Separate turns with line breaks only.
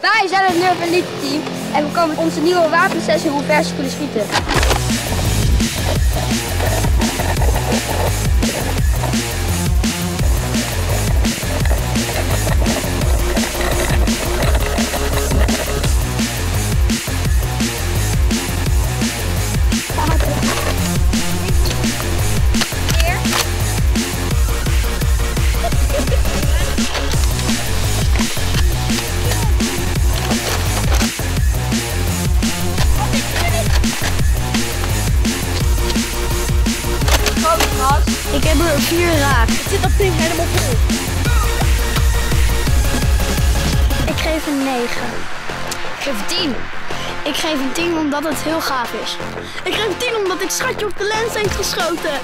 Wij zijn het Nerf Elite team en we komen onze nieuwe wapensessie hoe ver ze kunnen schieten.
Ik heb er vier raak.
Zit dat ding helemaal vol?
Ik geef een 9.
Ik geef 10.
Ik geef een 10 omdat het heel gaaf is. Ik geef een 10 omdat ik schatje op de lens heeft geschoten.